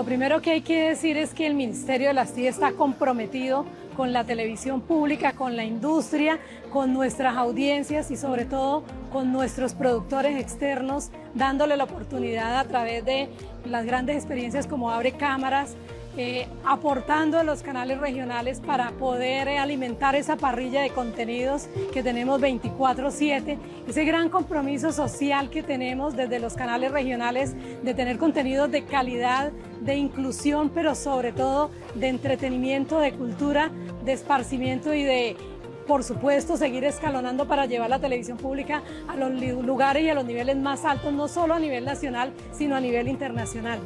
Lo primero que hay que decir es que el Ministerio de las TIC está comprometido con la televisión pública, con la industria, con nuestras audiencias y sobre todo con nuestros productores externos, dándole la oportunidad a través de las grandes experiencias como Abre Cámaras, eh, aportando a los canales regionales para poder eh, alimentar esa parrilla de contenidos que tenemos 24/7, ese gran compromiso social que tenemos desde los canales regionales de tener contenidos de calidad, de inclusión, pero sobre todo de entretenimiento, de cultura, de esparcimiento y de por supuesto, seguir escalonando para llevar la televisión pública a los lugares y a los niveles más altos, no solo a nivel nacional, sino a nivel internacional.